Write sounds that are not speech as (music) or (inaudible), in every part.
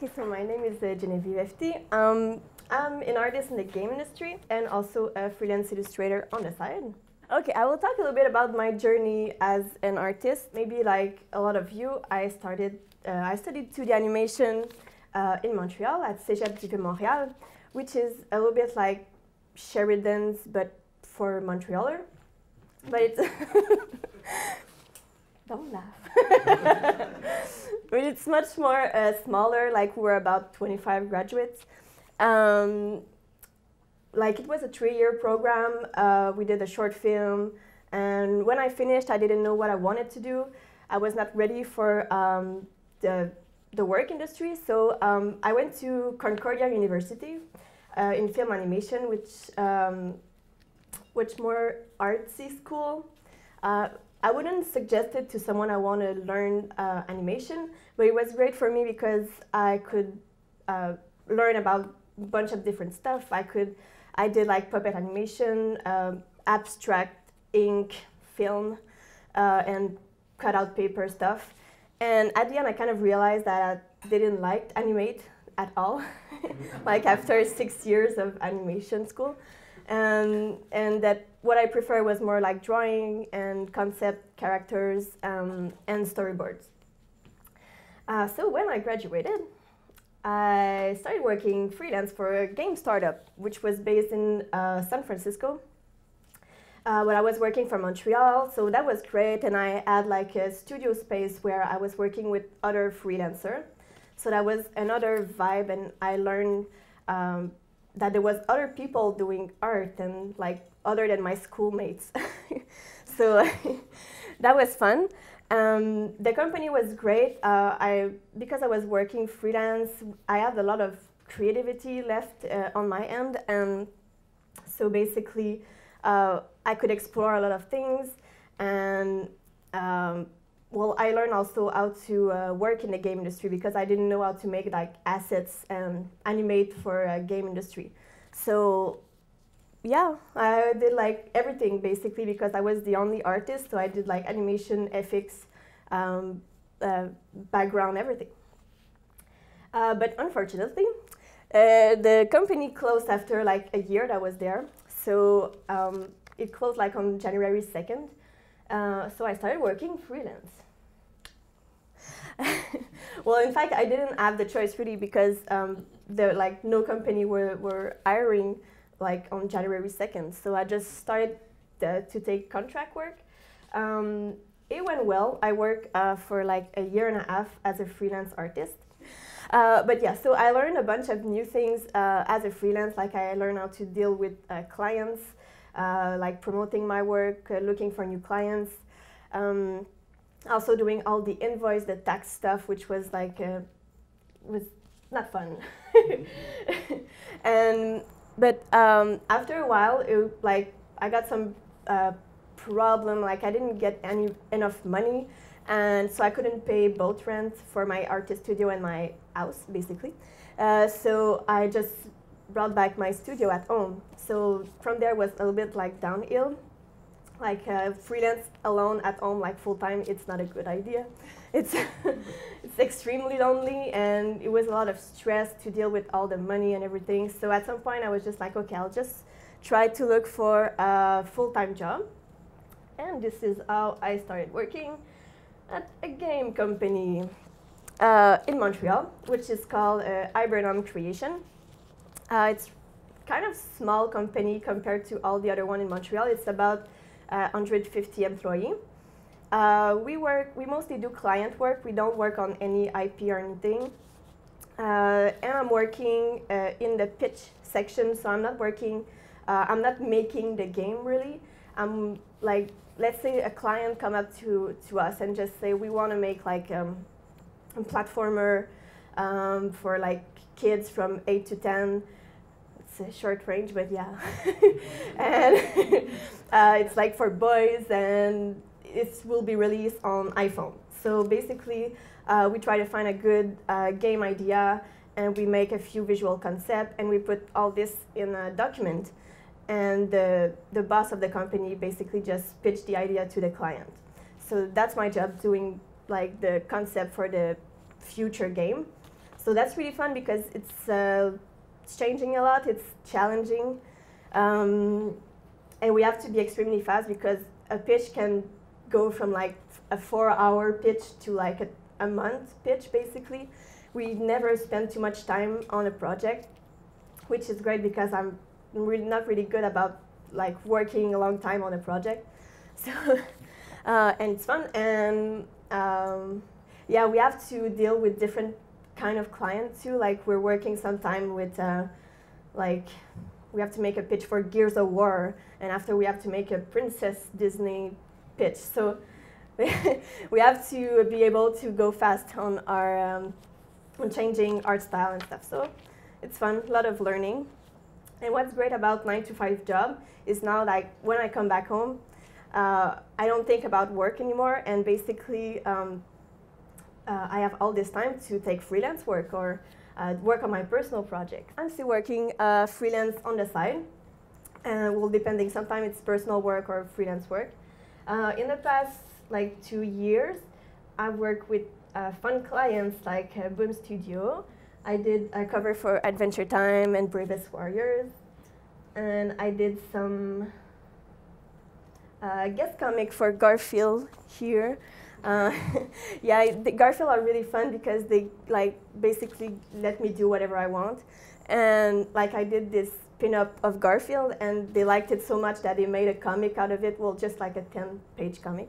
Okay, so my name is uh, Genevieve FT. Um, I'm an artist in the game industry and also a freelance illustrator on the side. Okay, I will talk a little bit about my journey as an artist. Maybe like a lot of you, I started, uh, I studied 2D animation uh, in Montreal at Cégep du Montréal, which is a little bit like Sheridan's, but for Montrealer. But it's (laughs) don't laugh. (laughs) but it's much more uh, smaller. Like we're about 25 graduates. Um, like it was a three-year program. Uh, we did a short film, and when I finished, I didn't know what I wanted to do. I was not ready for um, the the work industry, so um, I went to Concordia University uh, in film animation, which um, which more artsy school. Uh, I wouldn't suggest it to someone I want to learn uh, animation, but it was great for me because I could uh, learn about a bunch of different stuff. I could, I did like puppet animation, um, abstract ink, film, uh, and cutout paper stuff. And at the end, I kind of realized that I didn't like animate at all, (laughs) like after six years of animation school and um, and that what I prefer was more like drawing and concept characters um, and storyboards. Uh, so when I graduated, I started working freelance for a game startup, which was based in uh, San Francisco. Uh, I was working from Montreal, so that was great, and I had like a studio space where I was working with other freelancers. So that was another vibe, and I learned um, that there was other people doing art and like other than my schoolmates. (laughs) so (laughs) that was fun. Um, the company was great. Uh, I because I was working freelance, I had a lot of creativity left uh, on my end, and so basically, uh, I could explore a lot of things. And um, well, I learned also how to uh, work in the game industry because I didn't know how to make like assets and animate for a game industry. So yeah, I did like everything basically because I was the only artist. So I did like animation, FX, um, uh, background, everything. Uh, but unfortunately, uh, the company closed after like a year that I was there. So um, it closed like on January 2nd. Uh, so I started working freelance. (laughs) well, in fact, I didn't have the choice really because um, the like no company were, were hiring like on January 2nd. So I just started the, to take contract work. Um, it went well. I worked uh, for like a year and a half as a freelance artist. Uh, but yeah, so I learned a bunch of new things uh, as a freelance. Like I learned how to deal with uh, clients, uh, like promoting my work, uh, looking for new clients. Um, also doing all the invoice, the tax stuff, which was like uh, was not fun. (laughs) and but um, after a while, it, like I got some uh, problem. Like I didn't get any enough money, and so I couldn't pay both rent for my artist studio and my house, basically. Uh, so I just brought back my studio at home. So from there was a little bit like downhill. Like uh, freelance alone at home, like full time, it's not a good idea. (laughs) It's (laughs) it's extremely lonely, and it was a lot of stress to deal with all the money and everything. So at some point, I was just like, okay, I'll just try to look for a full time job. And this is how I started working at a game company uh, in Montreal, which is called uh, Hibernum Creation. Uh, it's kind of small company compared to all the other one in Montreal. It's about uh, 150 employee. Uh, we work, we mostly do client work. We don't work on any IP or anything. Uh, and I'm working uh, in the pitch section, so I'm not working, uh, I'm not making the game really. I'm like, let's say a client come up to, to us and just say, we want to make like um, a platformer um, for like kids from 8 to 10 short range, but yeah. (laughs) and (laughs) uh, it's like for boys, and it will be released on iPhone. So basically, uh, we try to find a good uh, game idea, and we make a few visual concept, and we put all this in a document. And the, the boss of the company basically just pitched the idea to the client. So that's my job, doing like the concept for the future game. so that's really fun because it's, uh, it's changing a lot. It's challenging, um, and we have to be extremely fast because a pitch can go from like a four-hour pitch to like a, a month pitch, basically. We never spend too much time on a project, which is great because I'm really not really good about like working a long time on a project. (laughs) So, uh, and it's fun. And um, yeah, we have to deal with different kind of clients too. Like we're working sometime with uh, like we have to make a pitch for Gears of War, and after we have to make a Princess Disney pitch. So (laughs) we have to be able to go fast on our um, on changing art style and stuff. So it's fun, a lot of learning. And what's great about nine to five job is now like when I come back home, uh, I don't think about work anymore, and basically um, uh, I have all this time to take freelance work or uh, work on my personal project. I'm still working uh, freelance on the side, and well, depending. Sometimes it's personal work or freelance work. Uh, in the past like two years, I've worked with uh, fun clients like Boom Studio. I did a cover for Adventure Time and Bravest Warriors, and I did some uh, guest comic for Garfield here. Uh, (laughs) yeah, the Garfield are really fun because they like basically let me do whatever I want, and like I did this pinup of Garfield, and they liked it so much that they made a comic out of it. Well, just like a ten-page comic,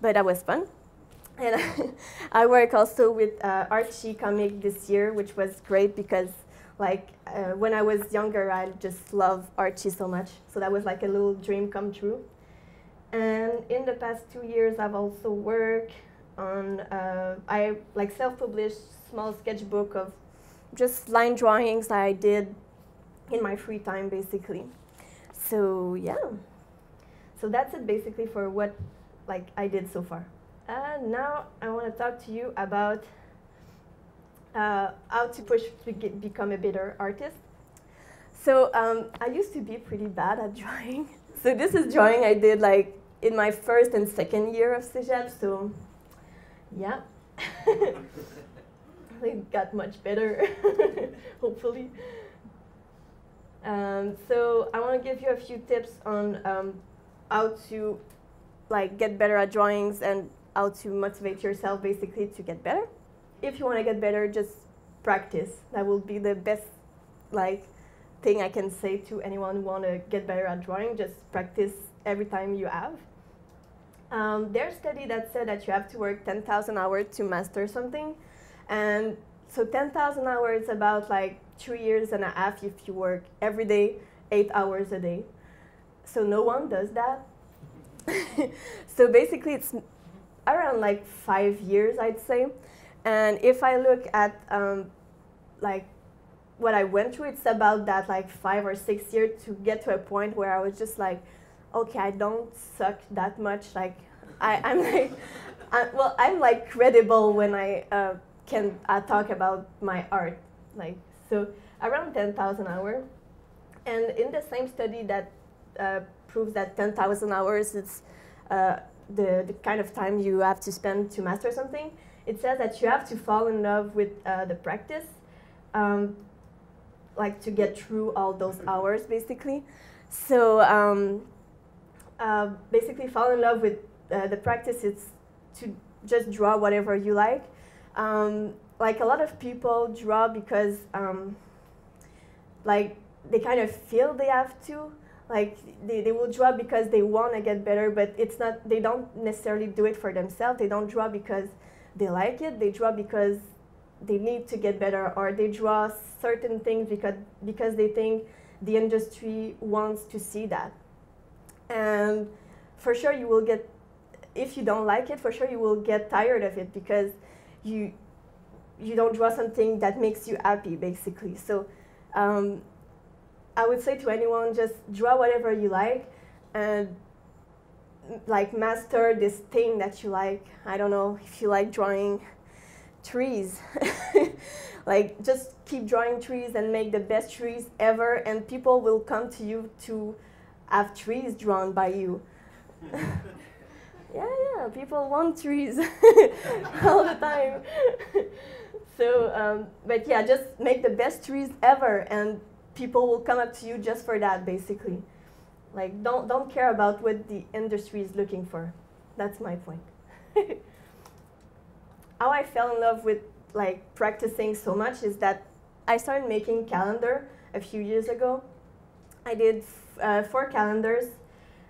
but that was fun. And (laughs) I work also with uh, Archie comic this year, which was great because like uh, when I was younger, I just love Archie so much. So that was like a little dream come true. And in the past two years, I've also worked on uh, I like self-published small sketchbook of just line drawings that I did in my free time, basically. So yeah, so that's it basically for what like I did so far. Uh, now I want to talk to you about uh, how to push to get, become a better artist. So um, I used to be pretty bad at (laughs) drawing. So this is drawing I did like in my first and second year of Cégep. So yeah, (laughs) it got much better, (laughs) hopefully. Um, so I want to give you a few tips on um, how to like get better at drawings and how to motivate yourself basically to get better. If you want to get better, just practice. That will be the best like thing I can say to anyone who want to get better at drawing. Just practice every time you have. Um, there's study that said that you have to work 10,000 hours to master something. And so 10,000 hours is about like two years and a half if you work every day, eight hours a day. So no one does that. (laughs) so basically it's around like five years, I'd say. And if I look at um, like what I went through, it's about that like five or six years to get to a point where I was just like, okay, I don't suck that much. Like, I, I'm like, (laughs) I, well, I'm like credible when I uh, can uh, talk about my art. Like, so around 10,000 hours. And in the same study that uh, proves that 10,000 hours is uh, the, the kind of time you have to spend to master something, it says that you have to fall in love with uh, the practice, um, like to get through all those hours, basically. So um, uh, basically fall in love with uh, the practice is to just draw whatever you like. Um, like a lot of people draw because um, like they kind of feel they have to. Like they, they will draw because they want to get better, but it's not. They don't necessarily do it for themselves. They don't draw because they like it. They draw because they need to get better, or they draw certain things because because they think the industry wants to see that and for sure you will get if you don't like it for sure you will get tired of it because you you don't draw something that makes you happy basically. So um, i would say to anyone just draw whatever you like and like master this thing that you like. I don't know if you like drawing trees. (laughs) Like just keep drawing trees and make the best trees ever and people will come to you to have trees drawn by you. (laughs) Yeah, yeah, people want trees (laughs) all the time. (laughs) so, um, but yeah, just make the best trees ever, and people will come up to you just for that, basically. Like, don't don't care about what the industry is looking for. That's my point. How I fell in love with like practicing so much is that I started making calendar a few years ago. I did uh, four calendars.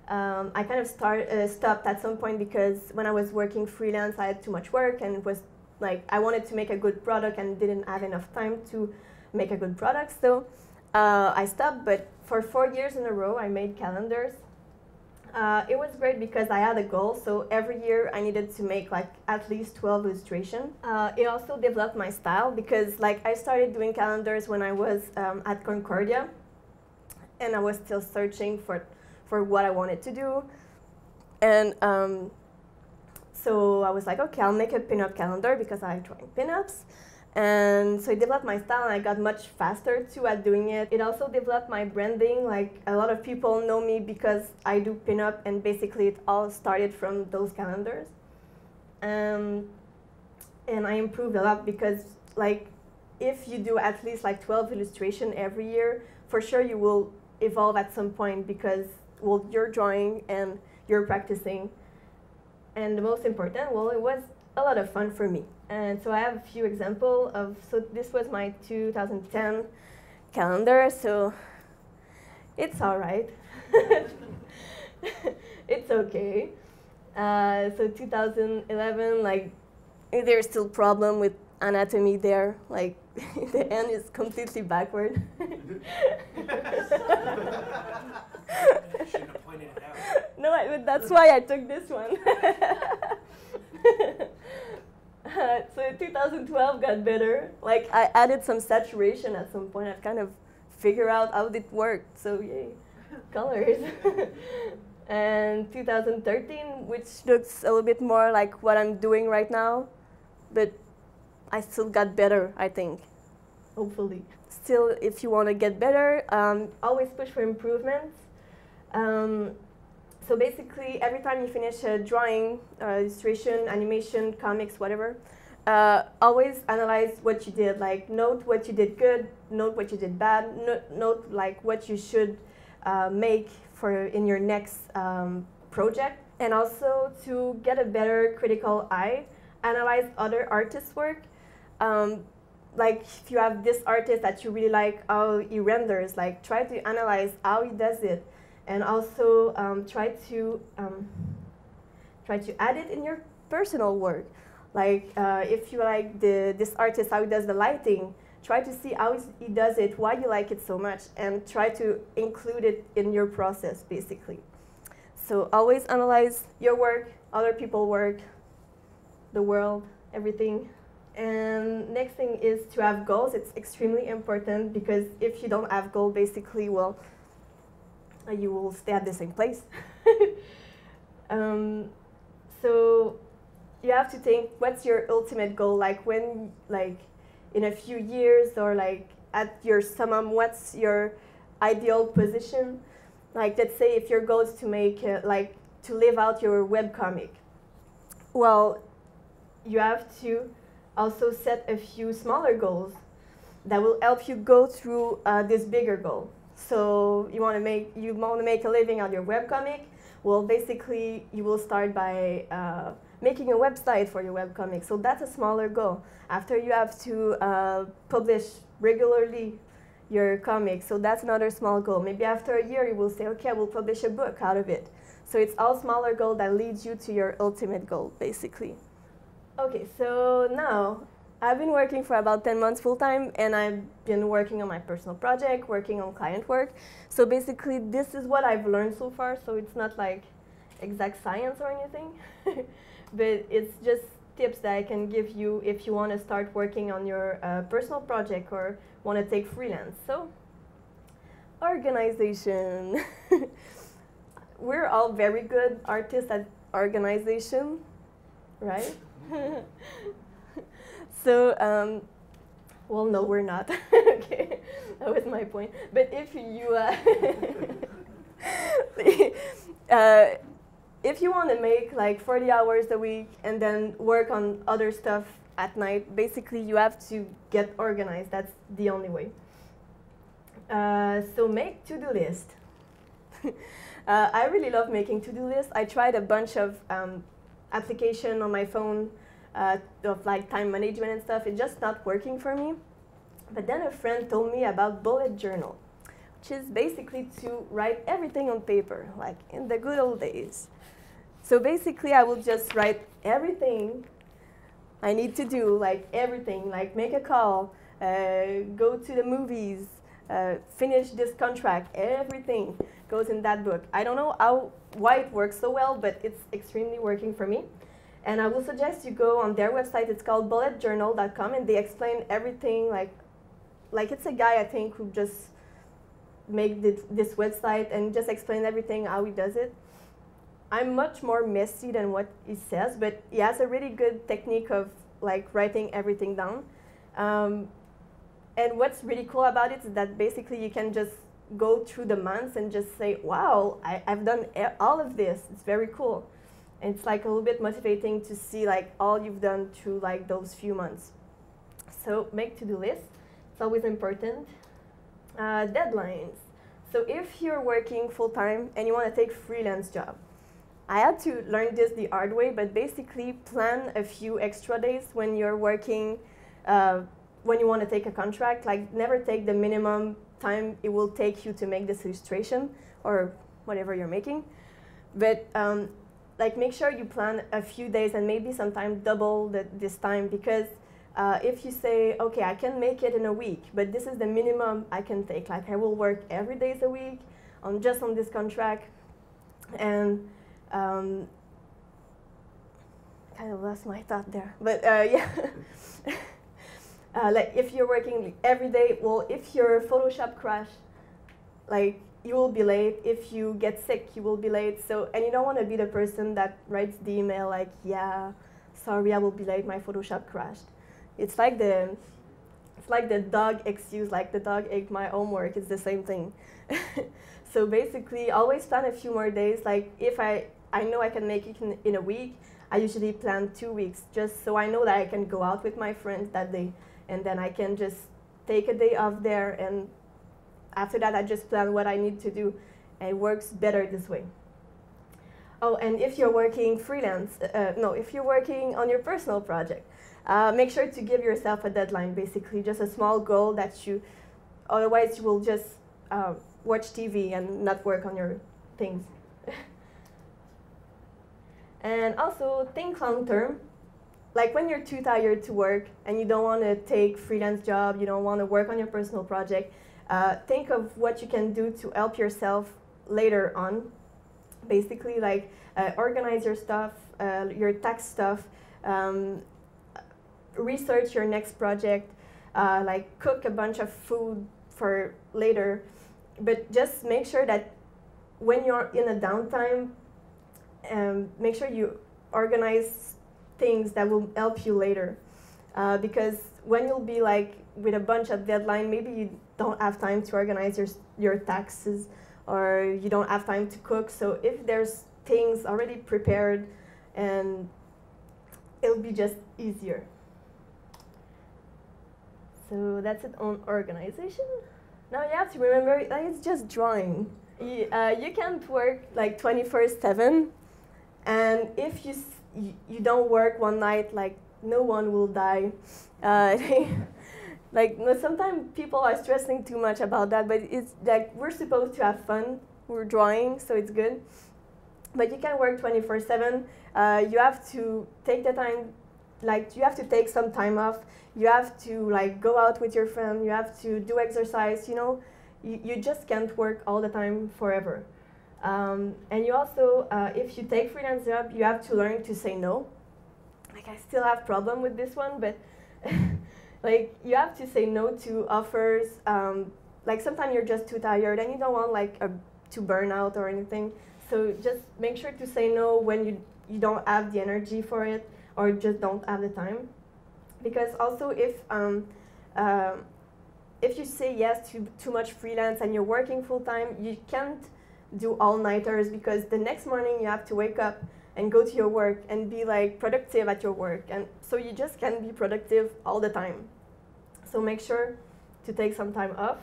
Um, I kind of start, uh, stopped at some point because when I was working freelance, I had too much work and was like I wanted to make a good product and didn't have enough time to make a good product. So uh, I stopped, but for four years in a row, I made calendars. Uh, it was great because I had a goal, so every year I needed to make like at least 12 illustrations. Uh, it also developed my style because like I started doing calendars when I was um, at Concordia, and I was still searching for, for what I wanted to do. And um, so I was like, okay, I'll make a pinup calendar because I drawing pinups. And so it developed my style and I got much faster too at doing it. It also developed my branding. Like a lot of people know me because I do pinup and basically it all started from those calendars. Um, and I improved a lot because like if you do at least like 12 illustration every year, for sure you will evolve at some point because well you're drawing and you're practicing. And the most important, well it was a lot of fun for me. And so I have a few examples of, so this was my 2010 calendar, so it's all right. (laughs) it's okay. Uh, so 2011, like, there's still problem with anatomy there, like, (laughs) the end is completely backward. (laughs) (laughs) no, I, that's why I took this one. Uh, so 2012 got better. Like I added some saturation at some point. I kind of figure out how it worked. So yay, colors. and 2013, which looks a little bit more like what I'm doing right now, but I still got better. I think, hopefully. Still, if you want to get better, um, always push for improvements. Um, so basically, every time you finish a drawing, uh, illustration, animation, comics, whatever, uh, always analyze what you did. Like note what you did good, note what you did bad, note, note like what you should uh, make for in your next um, project, and also to get a better critical eye, analyze other artists' work. Um, like if you have this artist that you really like how he renders, like try to analyze how he does it and also um, try to um, try to add it in your personal work. Like uh, if you like the, this artist, how he does the lighting, try to see how he does it, why you like it so much, and try to include it in your process, basically. So always analyze your work, other people's work, the world, everything. And next thing is to have goals. It's extremely important because if you don't have goal, basically, well, you will stay at the same place. (laughs) um, so you have to think what's your ultimate goal like when like in a few years or like at your summum what's your ideal position like let's say if your goal is to make uh, like to live out your web comic well you have to also set a few smaller goals that will help you go through uh, this bigger goal so you want to make you want to make a living on your webcomic. Well, basically, you will start by uh, making a website for your webcomic. So that's a smaller goal. After you have to uh, publish regularly your comic. So that's another small goal. Maybe after a year, you will say, okay, I will publish a book out of it. So it's all smaller goal that leads you to your ultimate goal, basically. Okay, so now I've been working for about 10 months full time and I've been working on my personal project, working on client work. So basically, this is what I've learned so far. So it's not like exact science or anything, (laughs) but it's just tips that I can give you if you want to start working on your uh, personal project or want to take freelance. So, organization. (laughs) We're all very good artists at organization, right? (laughs) So, um, well, no, we're not. (laughs) okay, that was my point. But if you, uh, (laughs) uh, if you want to make like 40 hours a week and then work on other stuff at night, basically you have to get organized. That's the only way. Uh, so make to-do list. uh, I really love making to-do lists. I tried a bunch of um, application on my phone uh, of like time management and stuff. It's just not working for me. But then a friend told me about bullet journal, which is basically to write everything on paper, like in the good old days. So basically, I will just write everything I need to do, like everything, like make a call, uh, go to the movies, uh, finish this contract, everything goes in that book. I don't know how, why it works so well, but it's extremely working for me. And I will suggest you go on their website. It's called bulletjournal.com, and they explain everything. Like, like it's a guy I think who just made this, website and just explain everything how he does it. I'm much more messy than what he says, but he has a really good technique of like writing everything down. Um, and what's really cool about it is that basically you can just go through the months and just say, wow, I, have done all of this. It's very cool. And it's like a little bit motivating to see like all you've done through like those few months. So make to-do list. It's always important. Uh, deadlines. So if you're working full-time and you want to take freelance job, I had to learn this the hard way, but basically plan a few extra days when you're working, uh, when you want to take a contract. Like never take the minimum time it will take you to make this illustration or whatever you're making. But um, like make sure you plan a few days and maybe sometimes double the, this time because uh, if you say, okay, I can make it in a week, but this is the minimum I can take. Like I will work every days a week on just on this contract, and um, kind of lost my thought there, but uh, yeah. (laughs) uh, like if you're working every day, well, if your Photoshop crash, like you will be late. If you get sick, you will be late. So, and you don't want to be the person that writes the email like, yeah, sorry, I will be late. My Photoshop crashed. It's like the, it's like the dog excuse, like the dog ate my homework. It's the same thing. (laughs) so basically, always plan a few more days. Like if I I know I can make it in, in a week. I usually plan two weeks just so I know that I can go out with my friends that day and then I can just take a day off there and after that I just plan what I need to do and it works better this way. Oh, and if you're working freelance, uh, no, if you're working on your personal project, uh, make sure to give yourself a deadline, basically, just a small goal that you, otherwise you will just uh, watch TV and not work on your things. (laughs) And also think long term. Like when you're too tired to work and you don't want to take freelance job, you don't want to work on your personal project, uh, think of what you can do to help yourself later on. Basically, like uh, organize your stuff, uh, your tax stuff, um, research your next project, uh, like cook a bunch of food for later. But just make sure that when you're in a downtime, um, make sure you organize things that will help you later. Uh, because when you'll be like with a bunch of deadline, maybe you don't have time to organize your, your taxes or you don't have time to cook. So if there's things already prepared and it'll be just easier. So that's it on organization. Now you have to remember that it's just drawing. You, uh, you can't work like 24 7 and if you, you don't work one night, like no one will die. Uh, (laughs) like sometimes people are stressing too much about that, but it's like we're supposed to have fun. We're drawing, so it's good. But you can work 24/7. Uh, you have to take the time, like you have to take some time off. You have to like go out with your friend. You have to do exercise. You know, you, you just can't work all the time forever. Um, and you also, uh, if you take freelance job, you have to learn to say no. Like I still have problem with this one, but (laughs) like you have to say no to offers. Um, like sometimes you're just too tired and you don't want like a, to burn out or anything. So just make sure to say no when you you don't have the energy for it or just don't have the time. Because also if um, uh, if you say yes to too much freelance and you're working full time, you can't do all-nighters because the next morning you have to wake up and go to your work and be like productive at your work. And so you just can't be productive all the time. So make sure to take some time off.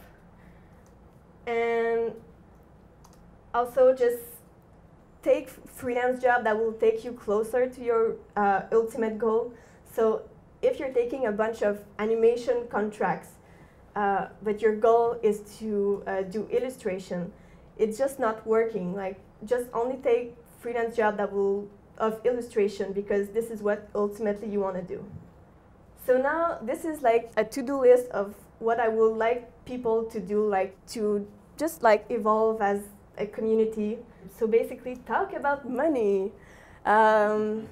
And also just take freelance job that will take you closer to your uh, ultimate goal. So if you're taking a bunch of animation contracts, uh, but your goal is to uh, do illustration, it's just not working. Like just only take freelance job that will of illustration because this is what ultimately you want to do. So now this is like a to-do list of what I would like people to do, like to just like evolve as a community. So basically, talk about money. Um,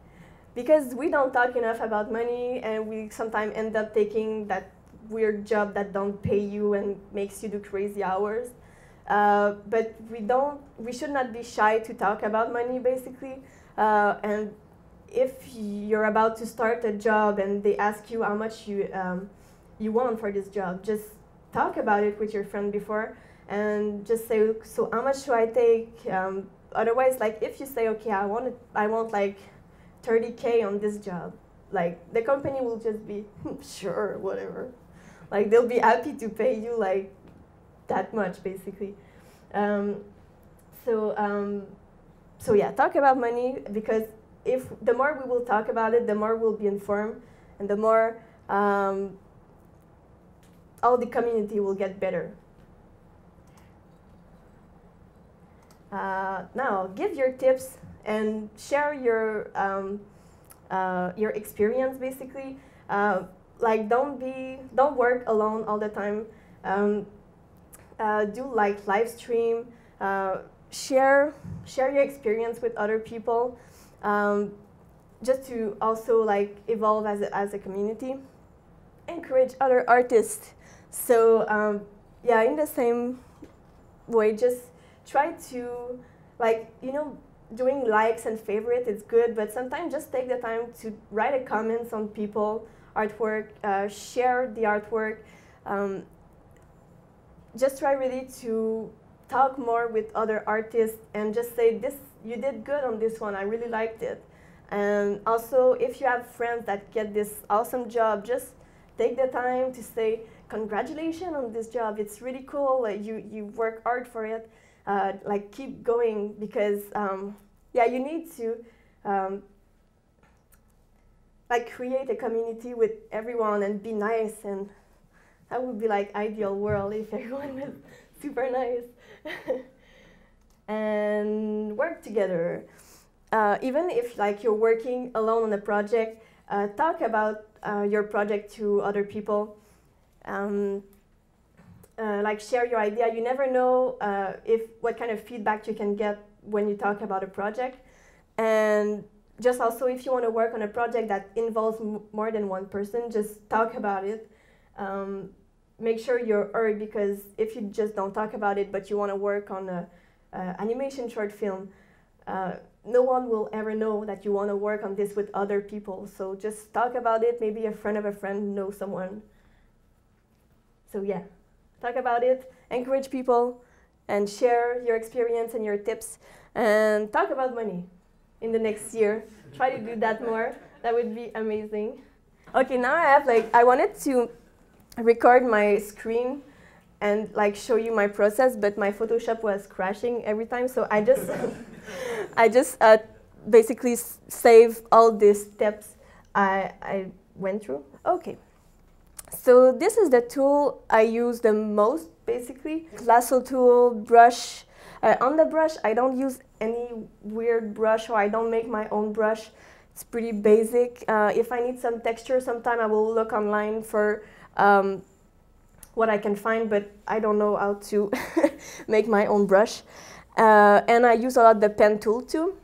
(laughs) because we don't talk enough about money, and we sometimes end up taking that weird job that don't pay you and makes you do crazy hours. Uh, but we don't. We should not be shy to talk about money, basically. Uh, and if you're about to start a job and they ask you how much you um, you want for this job, just talk about it with your friend before and just say, so how much should I take? Um, otherwise, like if you say, okay, I want it, I want like 30k on this job, like the company will just be (laughs) sure, whatever. Like they'll be happy to pay you like that much, basically. Um, so um, so yeah, talk about money because if the more we will talk about it, the more we'll be informed, and the more um, all the community will get better. Uh, now, give your tips and share your um, uh, your experience. Basically, uh, like don't be don't work alone all the time. Um, uh, do like live stream. Uh, share share your experience with other people. Um, just to also like evolve as a, as a community. Encourage other artists. So um, yeah, in the same way, just try to like you know doing likes and favorite is good but sometimes just take the time to write a comments on people artwork uh, share the artwork um, just try really to talk more with other artists and just say this you did good on this one. I really liked it. And also if you have friends that get this awesome job just take the time to say congratulations on this job. It's really cool you you work hard for it. Uh, like keep going because um, yeah you need to um, like create a community with everyone and be nice and that would be like ideal world if (laughs) everyone was super nice (laughs) and work together uh, even if like you're working alone on a project uh, talk about uh, your project to other people um, uh, like share your idea. You never know uh, if what kind of feedback you can get when you talk about a project. And just also if you want to work on a project that involves more than one person, just talk about it. Um, make sure you're heard because if you just don't talk about it, but you want to work on a, animation short film, uh, no one will ever know that you want to work on this with other people. So just talk about it. Maybe a friend of a friend knows someone. So yeah talk about it, encourage people, and share your experience and your tips, and talk about money in the next year. Try to do that more. That would be amazing. Okay, now I have like, I wanted to record my screen and like show you my process, but my Photoshop was crashing every time, so I just, (laughs) I just uh, basically save all these steps I, I went through. Okay. So this is the tool I use the most, basically. Lasso tool, brush. Uh, on the brush, I don't use any weird brush or I don't make my own brush. It's pretty basic. Uh, if I need some texture sometime, I will look online for um, what I can find, but I don't know how to (laughs) make my own brush. Uh, and I use a lot the pen tool too.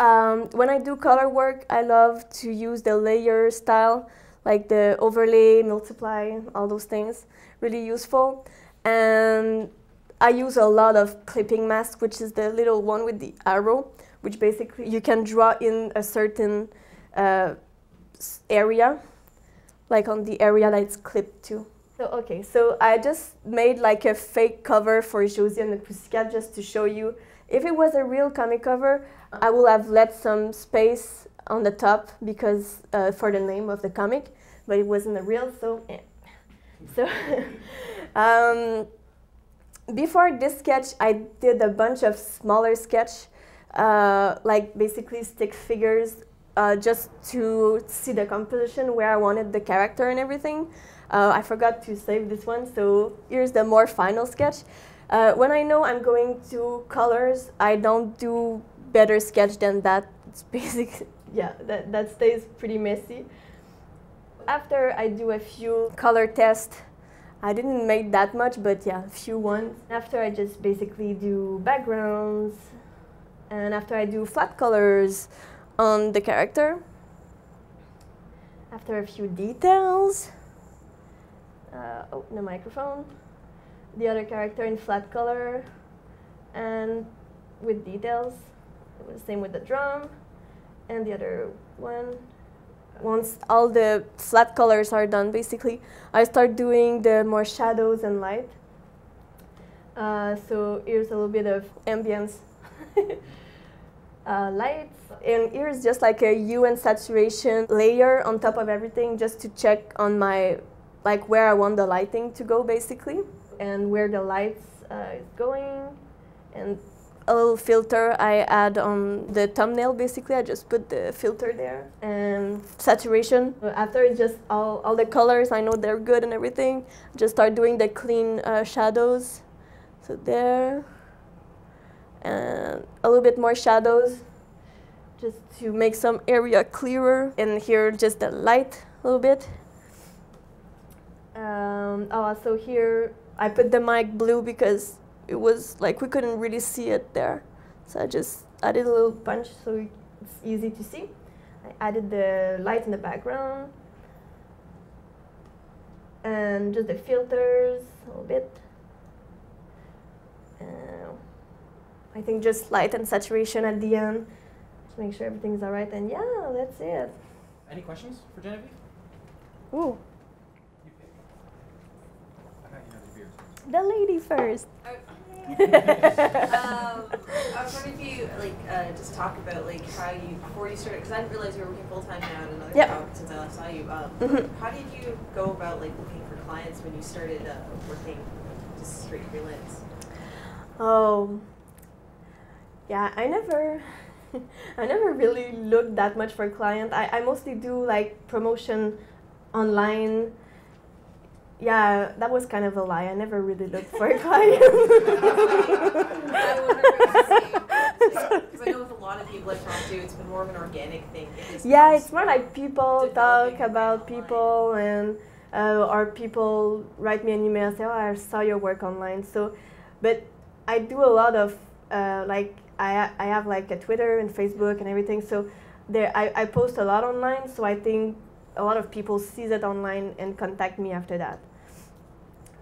Um, when I do color work, I love to use the layer style like the overlay, multiply, all those things, really useful. And I use a lot of clipping mask, which is the little one with the arrow, which basically you can draw in a certain uh, area, like on the area that it's clipped to. So okay, so I just made like a fake cover for Josie and the Pussycat just to show you. If it was a real comic cover, I would have let some space on the top because uh, for the name of the comic, but it wasn't a real, so eh. so. (laughs) um, before this sketch, I did a bunch of smaller sketch, uh, like basically stick figures, uh, just to see the composition where I wanted the character and everything. Uh, I forgot to save this one, so here's the more final sketch. Uh, when I know I'm going to colors, I don't do better sketch than that. It's (laughs) basic, yeah, that, that stays pretty messy. After I do a few color tests, I didn't make that much, but yeah, a few ones. After I just basically do backgrounds, and after I do flat colors on the character. After a few details, uh, oh, the microphone, the other character in flat color, and with details. Same with the drum, and the other one. Once all the flat colors are done, basically, I start doing the more shadows and light. Uh, so here's a little bit of ambience (laughs) uh, lights. And here's just like a hue and saturation layer on top of everything just to check on my like where I want the lighting to go basically and where the lights uh, is going. And a little filter I add on the thumbnail basically. I just put the filter there. And saturation after it's just all, all the colors I know they're good and everything just start doing the clean uh, shadows. So there and a little bit more shadows just to make some area clearer and here just the light a little bit um, oh, so here I put the mic blue because it was like we couldn't really see it there. So I just added a little punch so it's easy to see. I added the light in the background and just the filters a little bit. Uh, I think just light and saturation at the end. Just make sure everything's all right and yeah, that's it. Any questions for Genevieve? Ooh. the lady first. (laughs) um, (laughs) I was wondering if you like uh, just talk about like how you before you started because I didn't realize you were working full time now at another yep. job since I last saw you. Um, mm-hmm. How did you go about like looking for clients when you started uh, working just straight freelance? Oh, yeah, I never. (laughs) I never really looked that much for a client. I, I mostly do like promotion online yeah, that was kind of a lie. I never really looked for (laughs) a client. (laughs) I wonder because I know with a lot of people I talk to, it's been more of an organic thing. It yeah, it's more like people talk about people and uh, or people write me an email say, "Oh, I saw your work online." So, but I do a lot of uh, like I I have like a Twitter and Facebook and everything. So there I, I post a lot online. So I think a lot of people see that online and contact me after that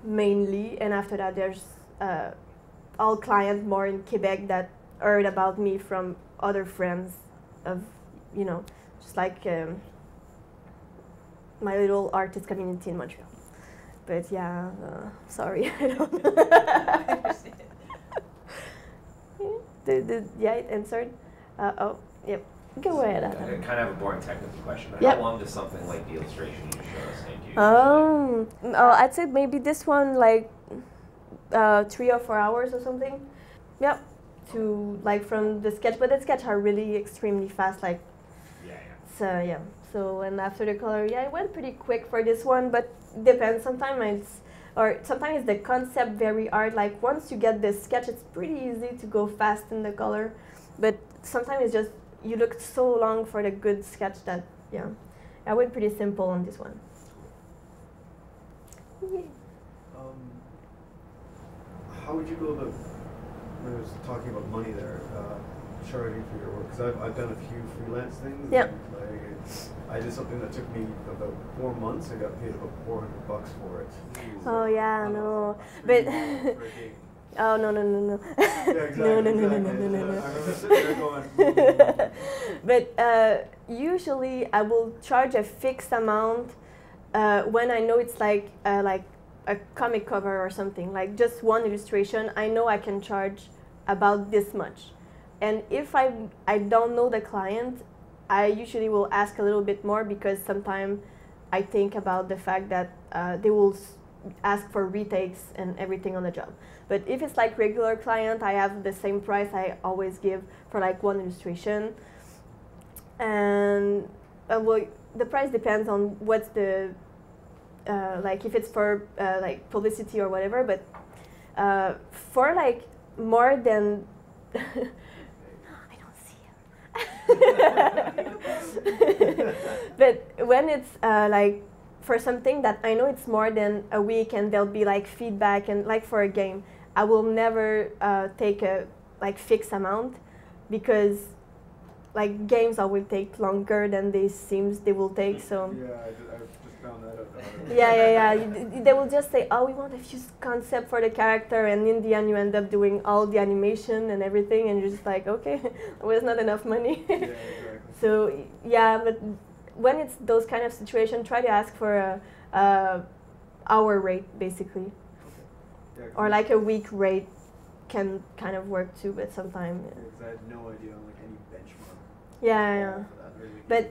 mainly, and after that there's uh, all clients more in Quebec that heard about me from other friends of, you know, just like um, my little artist community in Montreal. But yeah, uh, sorry, (laughs) I don't. (laughs) the, the, yeah, it answered. Uh, oh, yep. Go ahead, Adam. kind of a boring technical question, but yep. how long does something like the illustration you showed us take you? Um, oh, I'd say maybe this one like uh, three or four hours or something. Yep. To like from the sketch, but the sketch are really extremely fast. Like. Yeah, yeah. So yeah. So and after the color, yeah, it went pretty quick for this one, but depends. Sometimes it's or sometimes the concept very hard. Like once you get the sketch, it's pretty easy to go fast in the color, but sometimes it's just you looked so long for the good sketch that yeah, I went pretty simple on this one. Yeah. Um, how would you go about when I was talking about money there, uh, charging for your work? Because I've, I've done a few freelance things. Yeah. Like, I did something that took me about four months. I got paid about 400 bucks for it. Oh yeah, no, but. (laughs) Oh no no no no. Yeah, exactly, (laughs) no no no exactly. no no no no. I remember sitting (laughs) but uh, usually I will charge a fixed amount uh, when I know it's like uh, like a comic cover or something, like just one illustration, I know I can charge about this much. And if I, I don't know the client, I usually will ask a little bit more because sometimes I think about the fact that uh, they will ask for retakes and everything on the job. But if it's like regular client, I have the same price I always give for like one illustration. And uh, well, the price depends on what's the uh, like if it's for uh, like publicity or whatever. But uh, for like more than (laughs) (laughs) but when it's uh, like for something that I know it's more than a week and there'll be like feedback and like for a game, I will never uh, take a like fixed amount because like games will take longer than they seems they will take. So Yeah, I I yeah, yeah, yeah. (laughs) They will just say, "Oh, we want a few concept for the character," and in the end, you end up doing all the animation and everything, and you're just like, "Okay, (laughs) well, it's not enough money." yeah, (laughs) exactly. so yeah, but when it's those kind of situations, try to ask for a, a hour rate, basically, Yeah, or like a week rate can kind of work too. But sometimes, yeah, I had no idea on like any benchmark. yeah, yeah. But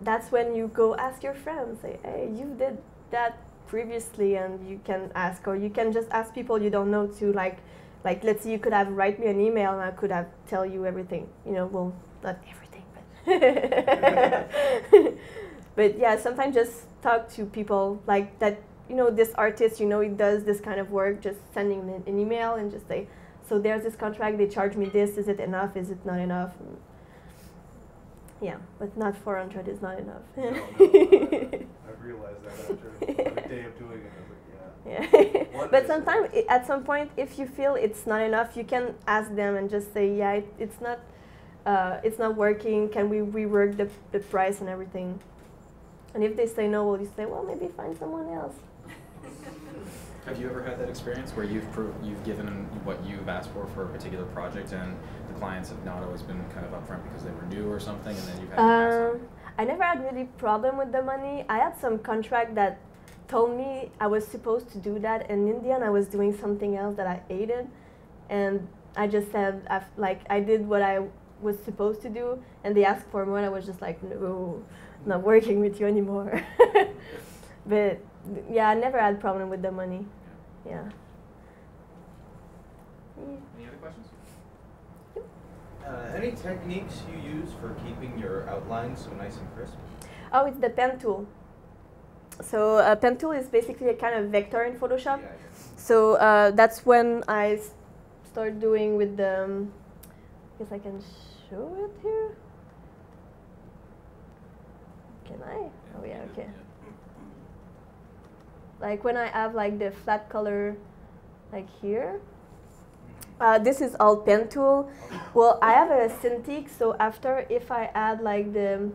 that's when you go ask your friends, say, hey, you did that previously, and you can ask, or you can just ask people you don't know to like, like let's say you could have write me an email and I could have tell you everything, you know, well not everything, but (laughs) but yeah, sometimes just talk to people like that. You know, this artist, you know, he does this kind of work. Just sending him an email and just say, so there's this contract. They charge me this. Is it enough? Is it not enough? Yeah, but not 400 is not enough. no, no, (laughs) I, I've realized that after a day of doing it. I was like, yeah. yeah. But sometimes, at some point, if you feel it's not enough, you can ask them and just say, yeah, it, it's not, uh, it's not working. Can we rework the, the price and everything? And if they say no, well, you say, well, maybe find someone else. Have you ever had that experience where you've you've given what you've asked for for a particular project and the clients have not always been kind of upfront because they were new or something, and then you've had to? Um, I never had really problem with the money. I had some contract that told me I was supposed to do that, and in the end, I was doing something else that I hated, and I just said I've, like I did what I was supposed to do, and they asked for more, and I was just like, no, not working with you anymore. (laughs) but yeah, I never had problem with the money. Yeah. Any other questions? Uh, any techniques you use for keeping your outlines so nice and crisp? Oh, it's the pen tool. So a pen tool is basically a kind of vector in Photoshop. Yeah, So uh, that's when I s- start doing with the. Um, I guess I can show it here. Can I? Oh yeah, okay. Like when I have like the flat color, like here. Uh, this is all pen tool. Well, I have a Cintiq, so after if I add like the,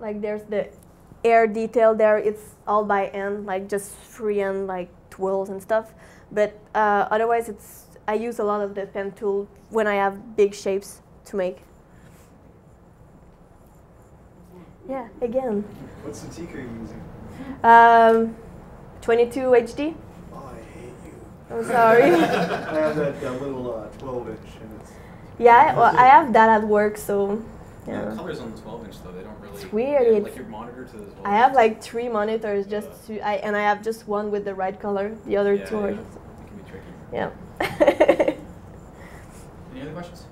like there's the air detail there, it's all by hand, like just free freehand like twirls and stuff. But uh, otherwise, it's I use a lot of the pen tool when I have big shapes to make. Yeah, again. What Cintiq are you using? Um, 22 HD. Oh, I hate you. I'm sorry. (laughs) I have (laughs) that, that little uh, 12 inch, and it's yeah, well, I have that at work, so Yeah, the yeah. colors on the 12 inch though, they don't really. It's weird, yeah, it's- like your monitor to the 12 I have like three monitors just to, I, and I have just one with the right color. The other yeah, two yeah, are It can be tricky. yeah. (laughs) Any other questions?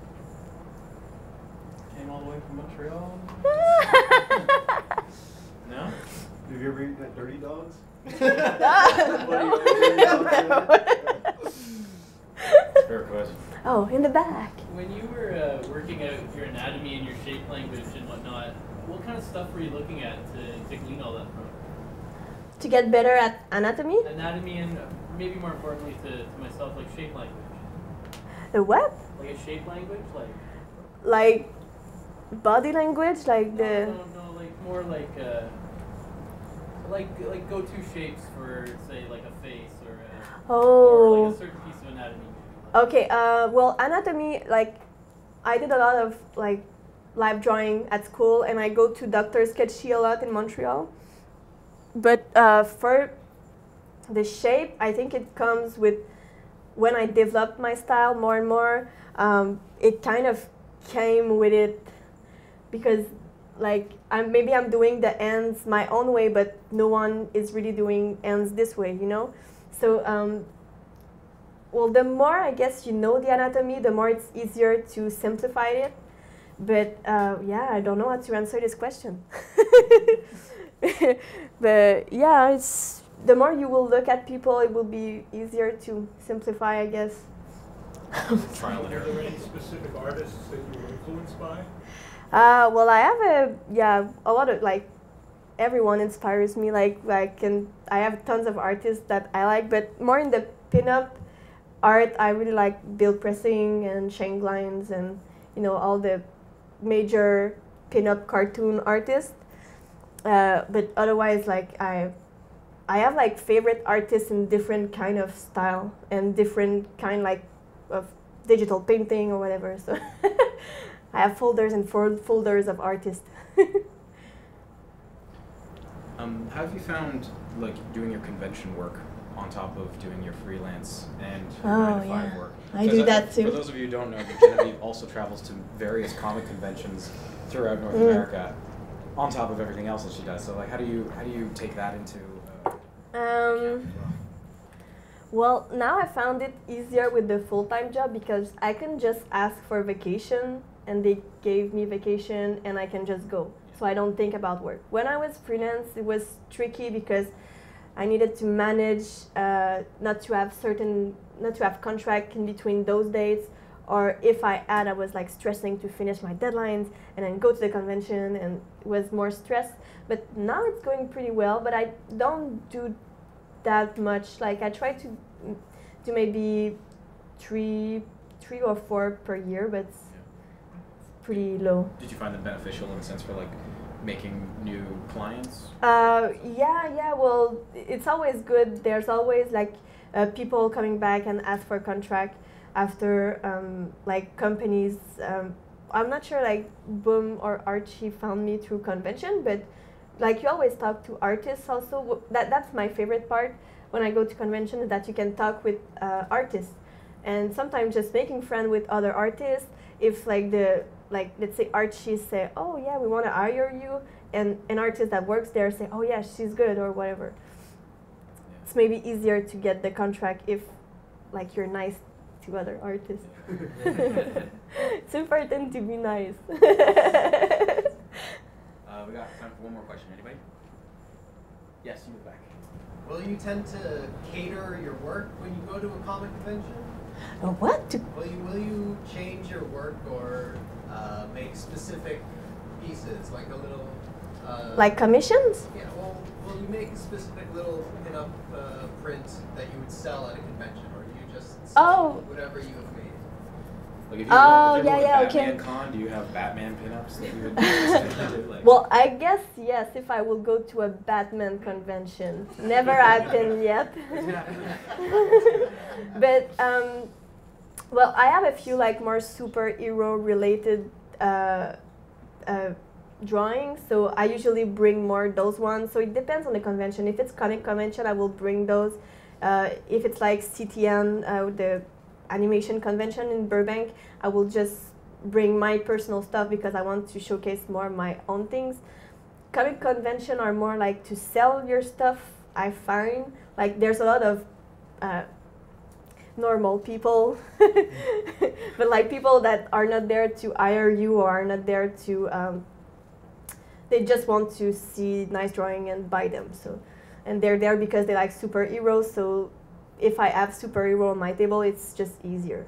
Came all the way from Montreal? No? Have you ever eaten at Dirty Dogs? Fair (laughs) question. oh, in the back. When you were uh, working out your anatomy and your shape language and whatnot, what kind of stuff were you looking at to, to glean all that from? To get better at anatomy? Anatomy and uh, maybe more importantly to, to myself, like shape language. The what? Like a shape language? Like, Like body language? Like no, the. no, no, like more like, uh, like, like go to shapes for, say, like a face or, a, or Oh. like a certain piece of anatomy. Okay, uh, well, anatomy, like, I did a lot of, like, live drawing at school, and I go to Dr. Sketchy a lot in Montreal. But uh, for, the shape, I think it comes with when I developed my style more and more. Um, it kind of came with it because like I'm maybe I'm doing the ends my own way, but no one is really doing ends this way, you know. So um, well, the more I guess you know the anatomy, the more it's easier to simplify it. But uh, yeah, I don't know how to answer this question. (laughs) but yeah, it's the more you will look at people, it will be easier to simplify, I guess. Trial and Are there any specific artists that you were influenced by? Uh, well, I have a yeah a lot of like everyone inspires me. Like like and I have tons of artists that I like, but more in the pinup art, I really like Bill Presing and Shane Glines and you know all the major pinup cartoon artists. Uh, but otherwise, like I I have like favorite artists in different kind of style and different kind like of digital painting or whatever. So (laughs) I have folders and fol- folders of artists. (laughs) Um, how have you found like doing your convention work on top of doing your freelance and Oh, nine to five yeah. work? I do that too. For those of you who don't know, Genevieve (laughs) also travels to various comic conventions throughout North Mm. America, on top of everything else that she does. So like, how do you how do you take that into? Uh, Um, well, now I found it easier with the full time job because I can just ask for vacation and they gave me vacation and I can just go. So I don't think about work. When I was freelance, it was tricky because I needed to manage uh, not to have certain, not to have contract in between those dates. Or if I had, I was like stressing to finish my deadlines and then go to the convention, and it was more stress. But now it's going pretty well. But I don't do that much. Like I try to do maybe three, three or four per year, but pretty low. did you find them beneficial in the sense for like making new clients? Uh, yeah, yeah. Well, it's always good. There's always like uh, people coming back and ask for a contract after um, like companies. Um, I'm not sure like Boom or Archie found me through convention, but like you always talk to artists. Also, W- that that's my favorite part when I go to convention is that you can talk with uh, artists, and sometimes just making friend with other artists. If like the like let's say Archie say, oh yeah, we want to hire you, and an artist that works there say, oh yeah, she's good or whatever. It's maybe easier to get the contract if like you're nice to other artists. (laughs) it's important to be nice. (laughs) Uh, we got time for one more question. Anybody? Yes, you back. Will you tend to cater your work when you go to a comic convention? A what? Will you will you change your work or uh, make specific pieces like a little uh, like commissions? yeah well will you make specific little pinup uh, print that you would sell at a convention or do you just sell Oh. whatever you have made? Like if you Oh, yeah, yeah, at okay. Batman Con, do you have Batman pinups that you would (laughs) do? Like, Well, I guess yes. If I will go to a Batman convention, never (laughs) happened yet. (laughs) but um, well, I have a few like more superhero related uh, uh, drawings. So I usually bring more those ones. So it depends on the convention. If it's comic convention, I will bring those. Uh, if it's like CTN, uh, the animation convention in Burbank, I will just bring my personal stuff because I want to showcase more my own things. Comic convention are more like to sell your stuff. I find like there's a lot of uh, normal people, (laughs) but like people that are not there to hire you or are not there to. Um, they just want to see nice drawing and buy them. So, and they're there because they like superheroes. So, if I have superhero on my table, it's just easier.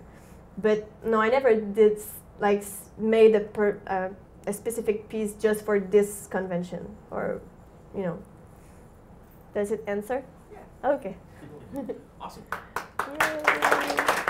But no, I never did like made a per, uh, a specific piece just for this convention or, you know. Does it answer? Yeah. Okay. Awesome. Yay.